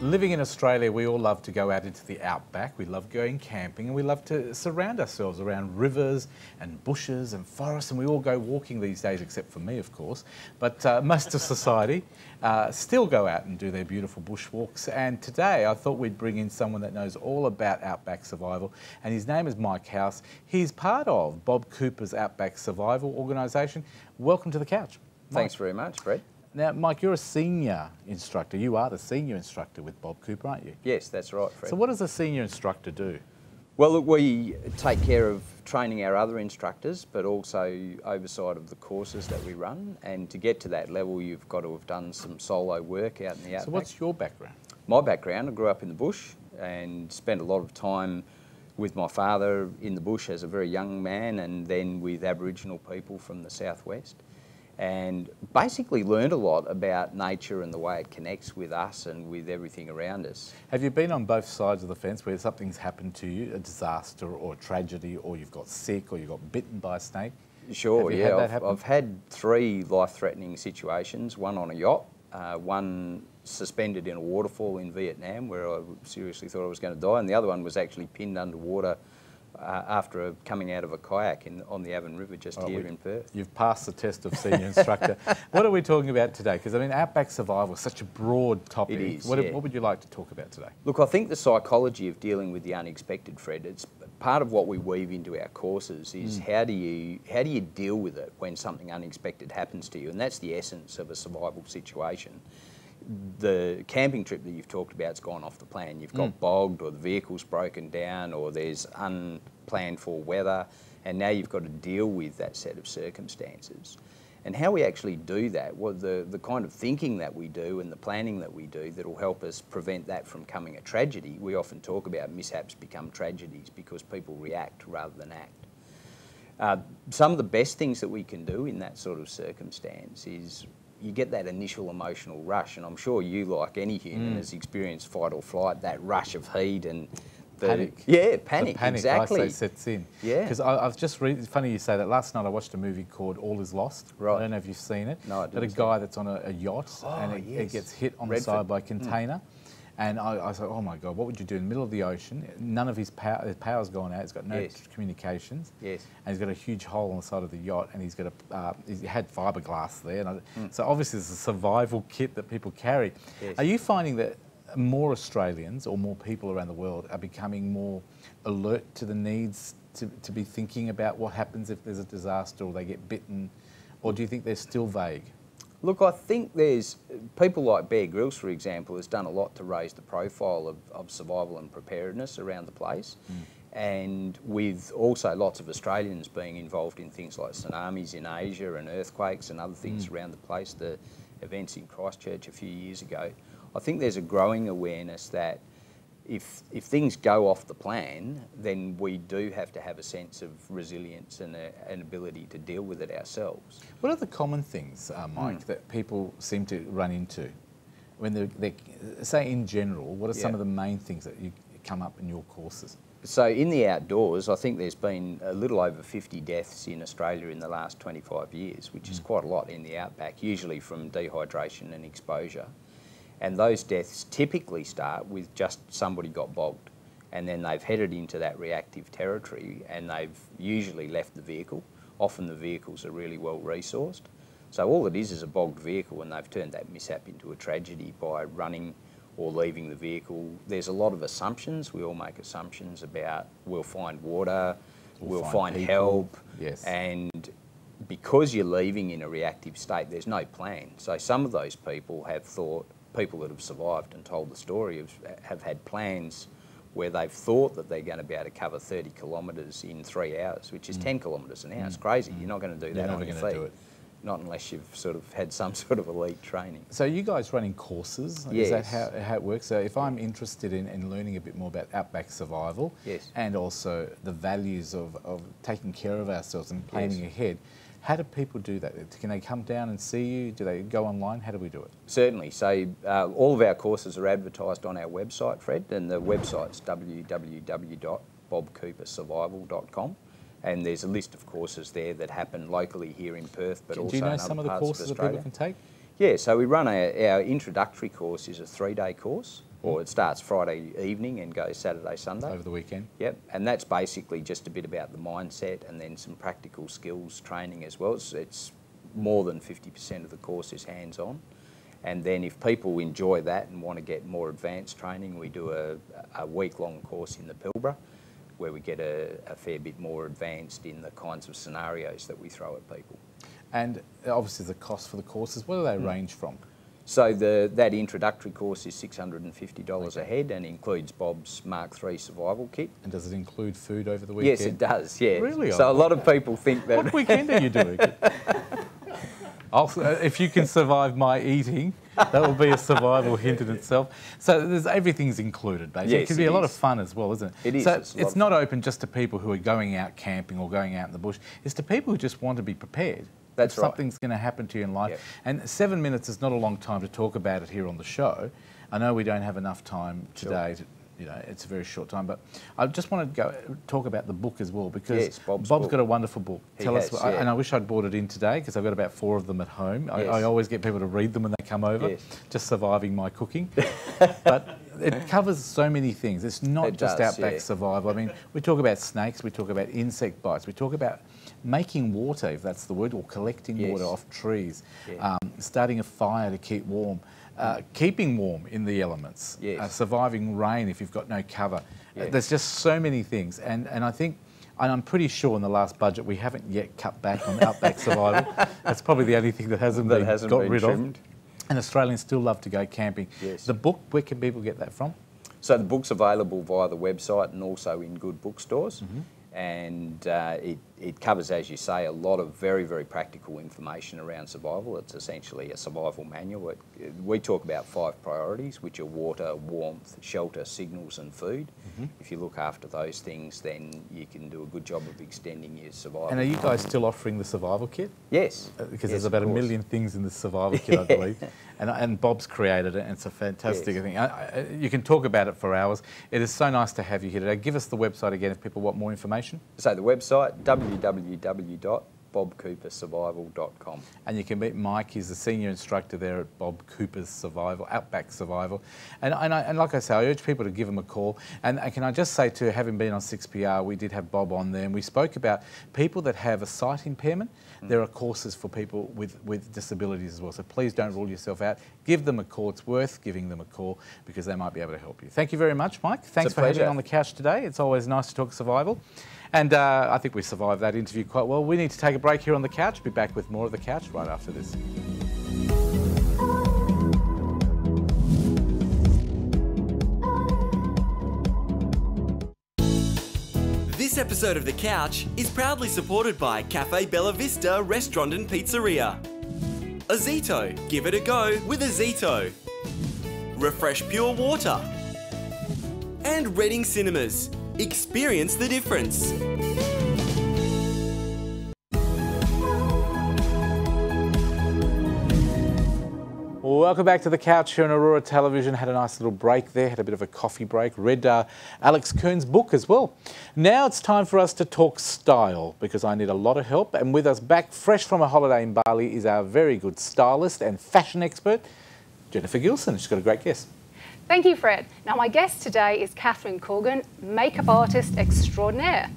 Living in Australia, we all love to go out into the outback. We love going camping and we love to surround ourselves around rivers and bushes and forests. And we all go walking these days, except for me, of course. But uh, most of society uh, still go out and do their beautiful bushwalks. And today I thought we'd bring in someone that knows all about outback survival. And his name is Mike House. He's part of Bob Cooper's Outback Survival Organisation. Welcome to the couch. Thanks very much, Brett. Now, Mike, you're a senior instructor. You are the senior instructor with Bob Cooper, aren't you? Yes, that's right, Fred. So, what does a senior instructor do? Well, look, we take care of training our other instructors, but also oversight of the courses that we run. And to get to that level, you've got to have done some solo work out in the outback. So, what's your background? My background, I grew up in the bush and spent a lot of time with my father in the bush as a very young man and then with Aboriginal people from the southwest and basically learned a lot about nature and the way it connects with us and with everything around us. Have you been on both sides of the fence where something's happened to you, a disaster or a tragedy, or you've got sick or you got bitten by a snake? Sure, yeah. had I've, I've had three life-threatening situations, one on a yacht, uh, one suspended in a waterfall in Vietnam where I seriously thought I was going to die, and the other one was actually pinned underwater uh, after a, coming out of a kayak in, on the Avon River just Oh, here we- in Perth. You've passed the test of senior instructor. What are we talking about today? Because I mean, outback survival is such a broad topic. It is, What, yeah. what would you like to talk about today? Look, I think the psychology of dealing with the unexpected, Fred, it's part of what we weave into our courses is Mm. how do you how do you deal with it when something unexpected happens to you, and that's the essence of a survival situation. The camping trip that you've talked about has gone off the plan. You've got Mm. bogged, or the vehicle's broken down, or there's unplanned for weather, and now you've got to deal with that set of circumstances. And how we actually do that, well, the, the kind of thinking that we do and the planning that we do that will help us prevent that from coming a tragedy. We often talk about mishaps become tragedies because people react rather than act. Uh, some of the best things that we can do in that sort of circumstance is you get that initial emotional rush, and I'm sure you, like any human, Mm. has experienced fight or flight, that rush of heat and the Panic. Yeah, The panic. panic, exactly. I say, sets in. Yeah. Because I've just read, it's funny you say that. Last night I watched a movie called All Is Lost. Right. I don't know if you've seen it. No, I But a didn't guy that's on a, a yacht Oh, and it, it gets hit on Redford. the side by a Mm. And I, I oh my God, what would you do in the middle of the ocean? None of his power, his power's gone out. He's got no Yes. communications. Yes. And he's got a huge hole on the side of the yacht and he's got a, uh, he had fiberglass there. And I, Mm. So obviously it's a survival kit that people carry. Yes. Are you finding that more Australians or more people around the world are becoming more alert to the needs to, to be thinking about what happens if there's a disaster or they get bitten? Or do you think they're still vague? Look, I think there's people like Bear Grylls, for example, has done a lot to raise the profile of, of survival and preparedness around the place. And with also lots of Australians being involved in things like tsunamis in Asia and earthquakes and other things Mm. around the place, the events in Christchurch a few years ago, I think there's a growing awareness that if, if things go off the plan, then we do have to have a sense of resilience and a, an ability to deal with it ourselves. What are the common things, uh, Mike, Mm. that people seem to run into? When they're, they say in general, what are some of the main things that you come up in your courses? So in the outdoors, I think there's been a little over 50 deaths in Australia in the last 25 years, which is quite a lot in the outback, usually from dehydration and exposure. And those deaths typically start with just somebody got bogged and then they've headed into that reactive territory and they've usually left the vehicle. Often the vehicles are really well resourced. So all it is is a bogged vehicle and they've turned that mishap into a tragedy by running or leaving the vehicle. There's a lot of assumptions. We all make assumptions about we'll find water, We'll we'll, find find, help, Yes. and because you're leaving in a reactive state, there's no plan. So some of those people have thought, people that have survived and told the story have, have had plans where they've thought that they're going to be able to cover 30 kilometres in three hours, which is Mm. 10 kilometres an hour. It's Mm. crazy. You're not going to do You're that never on your feet. do it. Not unless you've sort of had some sort of elite training. So you guys running courses? Yes. Is that how, how it works? So if I'm interested in, in learning a bit more about outback survival Yes. and also the values of, of taking care of ourselves and planning Yes. ahead, how do people do that? Can they come down and see you? Do they go online? How do we do it? Certainly. So uh, all of our courses are advertised on our website, Fred, and the website's www.bobcoopersurvival.com. And there's a list of courses there that happen locally here in Perth, but Do also you know in some other of the parts courses of that people can take? Yeah, so we run our, our introductory course is a three-day course, or it starts Friday evening and goes Saturday, Sunday. Over the weekend? Yep, and that's basically just a bit about the mindset and then some practical skills training as well. It's, it's more than 50% of the course is hands-on. And then if people enjoy that and want to get more advanced training, we do a, a week-long course in the Pilbara where we get a, a fair bit more advanced in the kinds of scenarios that we throw at people. And obviously the cost for the courses, what do they Mm. range from? So the, that introductory course is $650 a head and includes Bob's Mark III survival kit. And does it include food over the weekend? Yes, it does, yeah. Really? So a lot of people think that... What weekend are you doing? Uh, if you can survive my eating, that will be a survival hint in itself. So there's, everything's included, basically. Yes, it can be a lot is. of fun as well, isn't it? It is, So it's it's, a lot of not open just to people who are going out camping or going out in the bush. It's to people who just want to be prepared. That's right. something's going to happen to you in life. And seven minutes is not a long time to talk about it here on the show. I know we don't have enough time today. To, you know, it's a very short time, but I just want to go talk about the book as well because Yes, Bob's Bob's book. got a wonderful book. He Tell us, has, I- and I wish I'd brought it in today because I've got about four of them at home. I, Yes. I always get people to read them when they come over, Yes. just surviving my cooking. but it covers so many things. It's not It just does, outback yeah. survival. I mean, we talk about snakes, we talk about insect bites, we talk about making water, if that's the word, or collecting Yes. water off trees, Yeah. um, starting a fire to keep warm, uh, keeping warm in the elements, Yes. uh, surviving rain if you've got no cover. Uh, There's just so many things, and, and I think. And I'm pretty sure in the last budget we haven't yet cut back on outback survival. That's probably the only thing that hasn't That been hasn't got been rid trimmed. of. And Australians still love to go camping. Yes. The book, where can people get that from? So the book's available via the website and also in good bookstores. Mm-hmm. And uh, it, it covers, as you say, a lot of very, very practical information around survival. It's essentially a survival manual. It, we talk about five priorities, which are water, warmth, shelter, signals, and food. Mhm. If you look after those things, then you can do a good job of extending your survival. And are you guys still offering the survival kit? Yes. Uh, Because Yes, there's about a million things in the survival kit, I believe. And, and Bob's created it, and it's a fantastic Yes. thing. I, I, you can talk about it for hours. It is so nice to have you here today. Give us the website again if people want more information. So the website, www.bobcoopersurvival.com. And you can meet Mike. He's the senior instructor there at Bob Cooper's Survival, Outback Survival. And, and, I, and like I say, I urge people to give him a call. And, and can I just say, too, having been on 6PR, we did have Bob on there, and we spoke about people that have a sight impairment. Mm. There are courses for people with, with disabilities as well. So please don't rule yourself out. Give them a call. It's worth giving them a call because they might be able to help you. Thank you very much, Mike. Thanks for having me on the couch today. It's always nice to talk survival. And uh, I think we survived that interview quite well. We need to take a break here on the couch. Be back with more of the couch right after this. This episode of The Couch is proudly supported by Cafe Bella Vista Restaurant and Pizzeria. Azito, give it a go with Azito. Refresh Pure Water. And Reading Cinemas, experience the difference. Welcome back to the couch here on Aurora Television. Had a nice little break there, had a bit of a coffee break. Read uh, Alex Cearns' book as well. Now it's time for us to talk style because I need a lot of help. And with us back fresh from a holiday in Bali is our very good stylist and fashion expert, Jennifer Gillson. She's got a great guest. Thank you, Fred. Now, my guest today is Kathryn Colgan, makeup artist extraordinaire.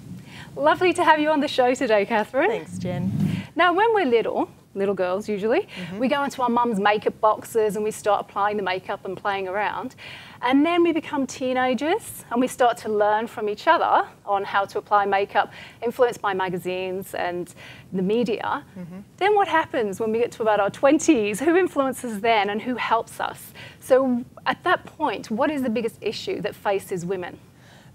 Lovely to have you on the show today, Kathryn. Thanks, Jen. Now, when we're little, little girls usually, mm-hmm. we go into our mum's makeup boxes and we start applying the makeup and playing around. And then we become teenagers and we start to learn from each other on how to apply makeup, influenced by magazines and the media. Mm-hmm. Then what happens when we get to about our 20s? Who influences then and who helps us? So at that point, what is the biggest issue that faces women?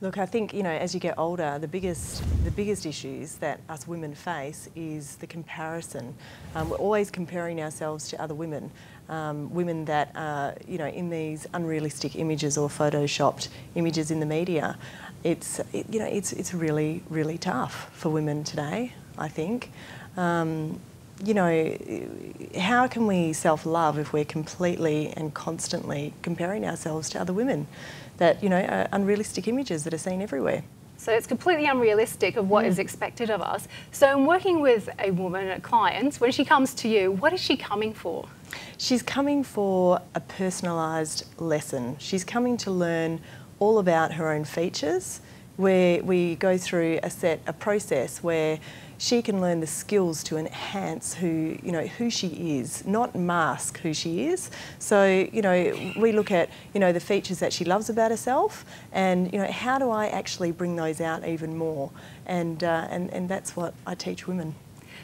Look, I think you know, as you get older, the biggest the biggest issues that us women face is the comparison. Um, we're always comparing ourselves to other women, um, women that are you know in these unrealistic images or photoshopped images in the media. It's it, you know it's it's really really tough for women today. I think. Um, you know, how can we self love if we're completely and constantly comparing ourselves to other women that, you know, are unrealistic images that are seen everywhere? So it's completely unrealistic of what is mm. expected of us. So in working with a woman, a client, when she comes to you, what is she coming for? She's coming for a personalised lesson. She's coming to learn all about her own features, where we go through a set, a process where she can learn the skills to enhance who you know who she is, not mask who she is. So you know we look at you know the features that she loves about herself, and you know how do I actually bring those out even more, and uh, and and that's what I teach women.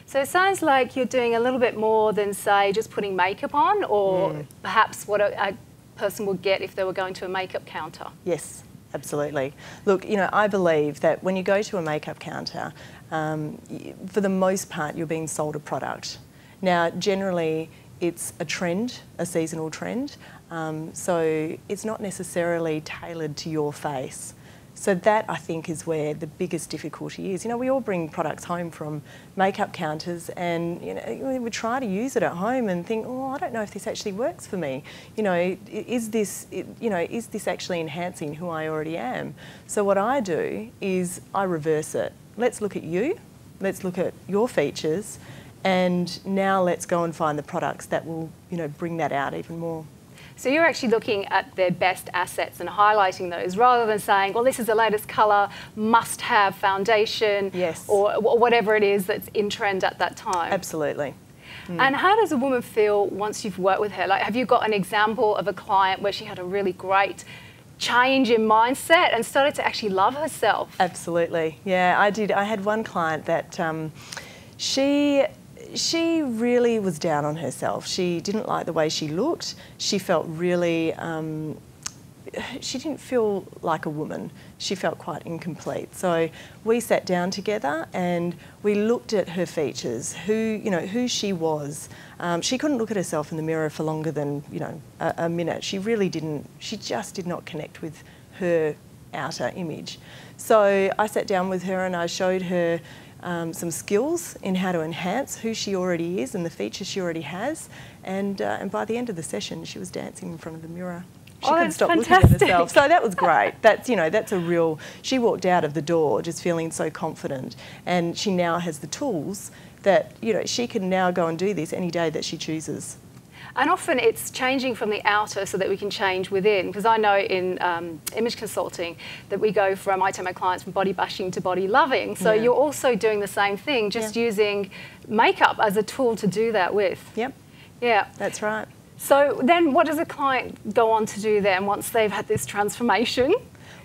So it sounds like you're doing a little bit more than, say, just putting makeup on, or Mm. perhaps what a, a person would get if they were going to a makeup counter. Yes, absolutely. Look, you know, I believe that when you go to a makeup counter, um, for the most part, you're being sold a product. Now, generally, it's a trend, a seasonal trend, um, so it's not necessarily tailored to your face. So that I think is where the biggest difficulty is. You know, we all bring products home from makeup counters, and you know, we try to use it at home and think, oh, I don't know if this actually works for me. You know, is this, you know, is this actually enhancing who I already am? So what I do is I reverse it. Let's look at you. Let's look at your features, and now let's go and find the products that will, you know, bring that out even more. So you're actually looking at their best assets and highlighting those rather than saying, well, this is the latest colour, must have foundation, Yes. or wh- whatever it is that's in trend at that time. Absolutely. Mm. And how does a woman feel once you've worked with her? Like, have you got an example of a client where she had a really great change in mindset and started to actually love herself? Absolutely. Yeah, I did. I had one client that um, she she really was down on herself. She didn't like the way she looked. She felt really. Um, she didn't feel like a woman. She felt quite incomplete. So we sat down together and we looked at her features, who you know who she was. Um, she couldn't look at herself in the mirror for longer than you know a, a minute. She really didn't. She just did not connect with her outer image. So I sat down with her and I showed her um, some skills in how to enhance who she already is and the features she already has. And, uh, and by the end of the session, she was dancing in front of the mirror. She Oh, couldn't stop fantastic. looking at herself. So that was great. That's you know that's a real. She walked out of the door just feeling so confident, and she now has the tools that you know she can now go and do this any day that she chooses. And often it's changing from the outer so that we can change within. Because I know in um, image consulting that we go from, I tell my clients, from body bashing to body loving. So Yeah. you're also doing the same thing, just using makeup as a tool to do that with. Yep. Yeah. That's right. So then what does a client go on to do then once they've had this transformation?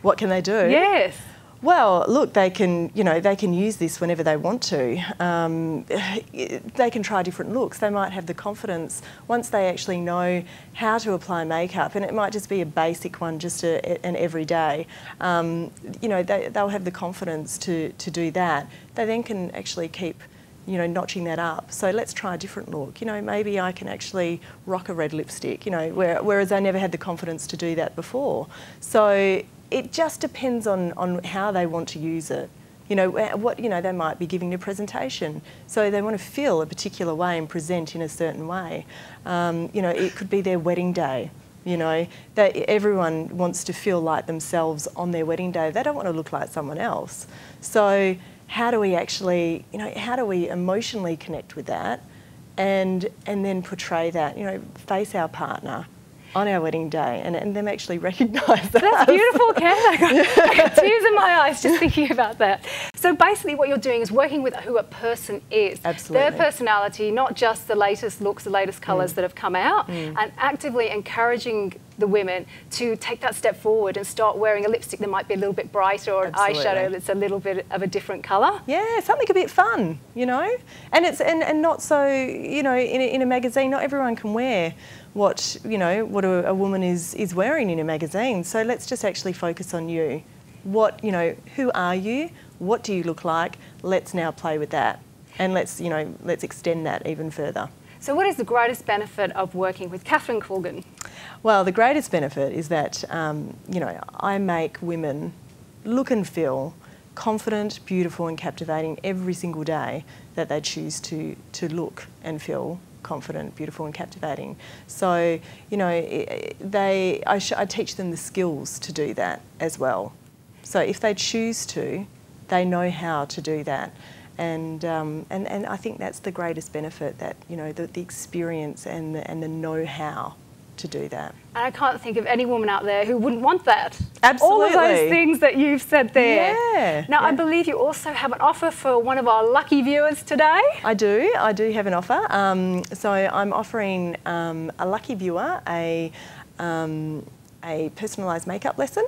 What can they do? Yes. Well, look, they can, you know, they can use this whenever they want to. Um, they can try different looks. They might have the confidence once they actually know how to apply makeup, and it might just be a basic one, just a, an everyday. Um, you know, they, they'll have the confidence to, to do that. They then can actually keep you know, notching that up. So let's try a different look. You know, maybe I can actually rock a red lipstick, you know, where, whereas I never had the confidence to do that before. So it just depends on, on how they want to use it. You know, what, you know, they might be giving a presentation. So they want to feel a particular way and present in a certain way. Um, you know, it could be their wedding day. You know, that everyone wants to feel like themselves on their wedding day. They don't want to look like someone else. So how do we actually, you know, how do we emotionally connect with that and and then portray that, you know, face our partner on our wedding day and, and them actually recognise that. That's beautiful, Kat. I got, I got tears in my eyes just thinking about that. So basically, what you're doing is working with who a person is, Absolutely. their personality, not just the latest looks, the latest colours Mm. that have come out, Mm. and actively encouraging the women to take that step forward and start wearing a lipstick that might be a little bit brighter or an eyeshadow that's a little bit of a different colour. Yeah, something a bit fun, you know, and it's and, and not so, you know, in a, in a magazine, not everyone can wear what you know what a, a woman is is wearing in a magazine. So let's just actually focus on you. What you know, who are you? What do you look like? Let's now play with that, and let's you know let's extend that even further. So, what is the greatest benefit of working with Kathryn Colgan? Well, the greatest benefit is that um, you know I make women look and feel confident, beautiful, and captivating every single day that they choose to to look and feel confident, beautiful, and captivating. So you know they I, sh- I teach them the skills to do that as well. So if they choose to, they know how to do that. And, um, and, and I think that's the greatest benefit that, you know, the, the experience and the, and the know-how to do that. And I can't think of any woman out there who wouldn't want that. Absolutely. All of those things that you've said there. Yeah, Now, I believe you also have an offer for one of our lucky viewers today. I do. I do have an offer. Um, so I'm offering um, a lucky viewer a um, a personalised makeup lesson.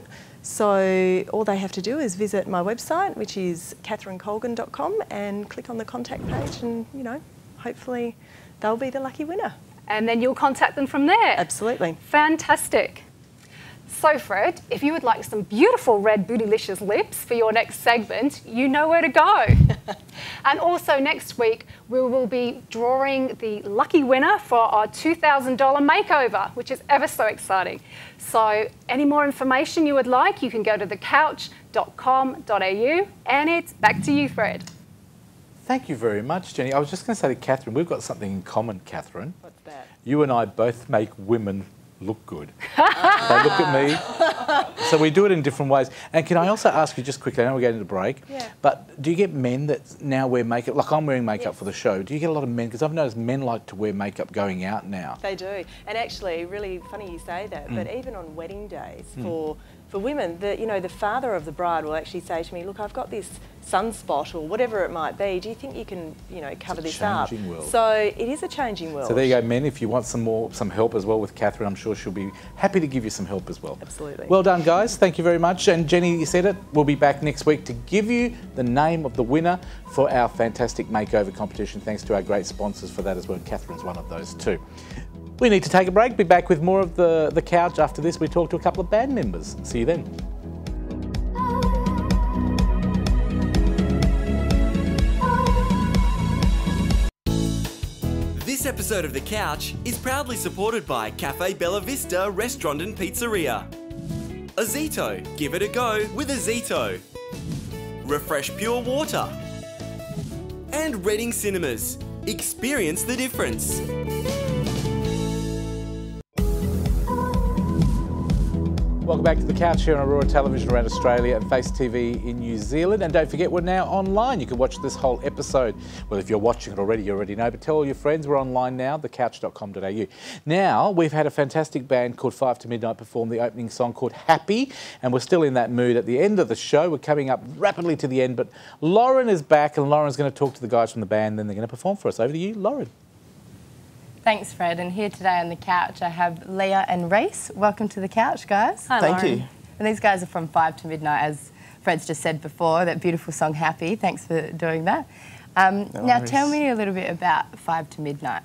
So all they have to do is visit my website, which is kathryncolgan.com, and click on the contact page, and you know, hopefully they'll be the lucky winner. And then you'll contact them from there. Absolutely. Fantastic. So, Fred, if you would like some beautiful red Bootylicious lips for your next segment, you know where to go. and also, next week, we will be drawing the lucky winner for our $2,000 makeover, which is ever so exciting. So, any more information you would like, you can go to thecouch.com.au. And it's back to you, Fred. Thank you very much, Jenny. I was just going to say to Kathryn, we've got something in common, Kathryn. What's that? You and I both make women look good. they look at me. So we do it in different ways. And can I also ask you just quickly, I know we're getting to break, Yeah. but do you get men that now wear makeup? Like I'm wearing makeup for the show. Do you get a lot of men? Because I've noticed men like to wear makeup going out now. They do. And actually, really funny you say that, but Mm. even on wedding days Mm. for for women, the you know, the father of the bride will actually say to me, "Look, I've got this sunspot or whatever it might be. Do you think you can, you know, cover this up?" changing world. So it is a changing world. So there you go, men. If you want some more, some help as well with Kathryn, I'm sure she'll be happy to give you some help as well. Absolutely. Well done, guys. Thank you very much. And Jenny, you said it. We'll be back next week to give you the name of the winner for our fantastic makeover competition. Thanks to our great sponsors for that as well. And Kathryn's one of those too. We need to take a break. Be back with more of the the couch after this. We talk to a couple of band members. See you then. This episode of The Couch is proudly supported by Cafe Bella Vista Restaurant and Pizzeria. Azito, give it a go with Azito. Refresh Pure Water. And Reading Cinemas, experience the difference. Welcome back to the couch here on Aurora Television around Australia and Face TV in New Zealand. And don't forget, we're now online. You can watch this whole episode. Well, if you're watching it already, you already know, but tell all your friends we're online now, thecouch.com.au. Now, we've had a fantastic band called Five to Midnight perform the opening song called Happy, and we're still in that mood at the end of the show. We're coming up rapidly to the end, but Lauren is back, and Lauren's going to talk to the guys from the band, then they're going to perform for us. Over to you, Lauren. Thanks, Fred. And here today on the couch, I have Leah and Rhys. Welcome to the couch, guys. Hi, Thank Lauren. you. And these guys are from Five to Midnight, as Fred's just said before. That beautiful song, Happy. Thanks for doing that. Um, No now, tell me a little bit about Five to Midnight.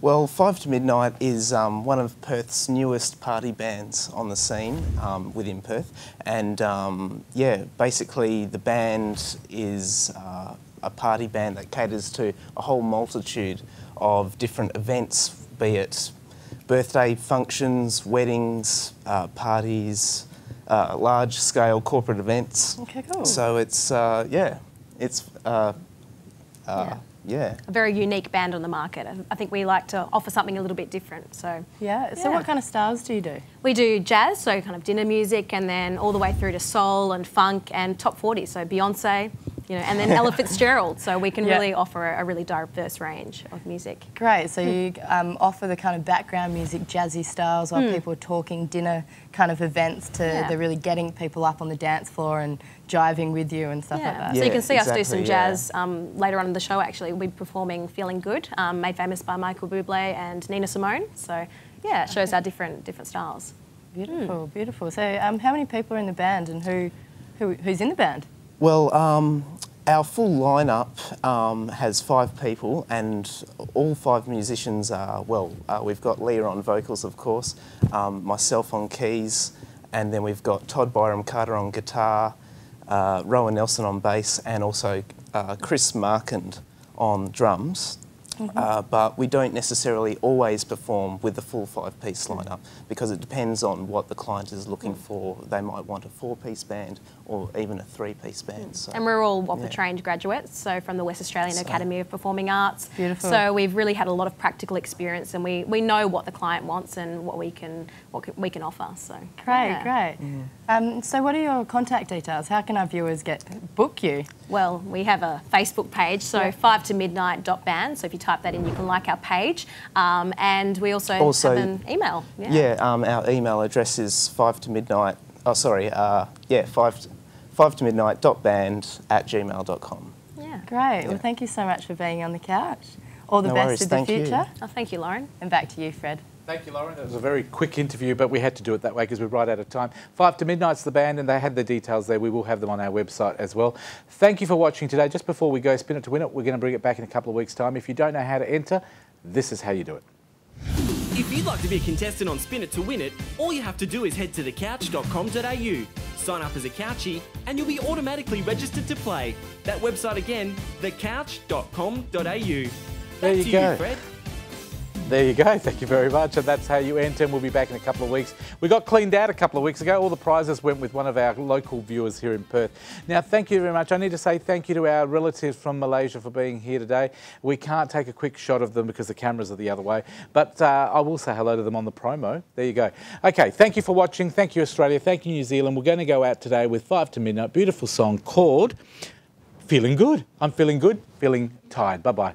Well, Five to Midnight is um, one of Perth's newest party bands on the scene um, within Perth. And um, yeah, basically the band is uh, a party band that caters to a whole multitude of different events, be it birthday functions, weddings, uh, parties, uh, large scale corporate events. Okay, cool. So it's, uh, yeah, it's, uh, uh, yeah. a very unique band on the market. I- I think we like to offer something a little bit different. So Yeah. So, Yeah. what kind of styles do you do? we do jazz, so kind of dinner music, and then all the way through to soul and funk and top 40. So Beyonce, you know, and then Ella Fitzgerald. So we can Yeah. really offer a, a really diverse range of music. Great. So you um, offer the kind of background music, jazzy styles, while Hmm. people are talking dinner kind of events to Yeah. they're really getting people up on the dance floor and jiving with you and stuff like Yeah. that. So you can see us do some jazz um, later on in the show. Actually, we'll be performing "Feeling Good," um, made famous by Michael Bublé and Nina Simone. So yeah, it shows our different different styles. Beautiful, beautiful. So um, how many people are in the band and who, who who's in the band? Well, um, our full lineup um, has five people, and all five musicians are well. Uh, we've got Leah on vocals, of course, um, myself on keys, and then we've got Todd Byram Carter on guitar, uh, Rowan Nelson on bass, and also uh, Chris Markand on drums. Mm-hmm. Uh, but we don't necessarily always perform with the full five-piece mm-hmm. lineup because it depends on what the client is looking mm. for. They might want a four-piece band or even a three-piece mm. band. So. And we're all opera yeah. trained graduates, so from the West Australian So- Academy of Performing Arts. Beautiful. So we've really had a lot of practical experience, and we, we know what the client wants and what we can what we can offer. So Great, yeah. great. Um, so what are your contact details? How can our viewers get book you? Well, we have a Facebook page, so Yeah. five to midnight dot band. So if you type that in, you can like our page. Um, and we also, Also- have an email. Yeah, um, our email address is five to midnight. Oh, sorry. Uh, yeah, five to, five to midnight dot band at gmail.com. Yeah. Great. Well, thank you so much for being on the couch. All the No best worries, with the thank you. future. Oh, thank you, Lauren. And back to you, Fred. Thank you, Lauren. That was a very quick interview, but we had to do it that way because we're right out of time. Five to Midnight's the band, and they had the details there. We will have them on our website as well. Thank you for watching today. Just before we go, spin it to win it. We're going to bring it back in a couple of weeks' time. If you don't know how to enter, this is how you do it. If you'd like to be a contestant on Spin It to win it, all you have to do is head to thecouch.com.au, sign up as a couchie, and you'll be automatically registered to play. That website again, thecouch.com.au. Back There you to go. you, Fred. There you go. Thank you very much. And that's how you enter. We'll be back in a couple of weeks. We got cleaned out a couple of weeks ago. All the prizes went with one of our local viewers here in Perth. Now, thank you very much. I need to say thank you to our relatives from Malaysia for being here today. We can't take a quick shot of them because the cameras are the other way. But uh, I will say hello to them on the promo. There you go. Okay, thank you for watching. Thank you, Australia. Thank you, New Zealand. We're going to go out today with Five to Midnight. Beautiful song called Feeling Good. I'm feeling good, feeling tired. Bye bye.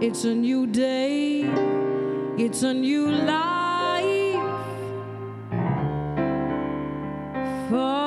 it's a new day, it's a new life. For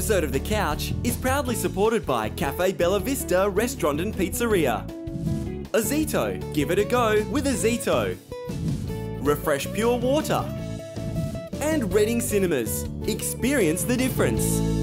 episode of The Couch is proudly supported by Cafe Bella Vista Restaurant and Pizzeria. Azito, give it a go with Azito. Refresh Pure Water. And Reading Cinemas, experience the difference.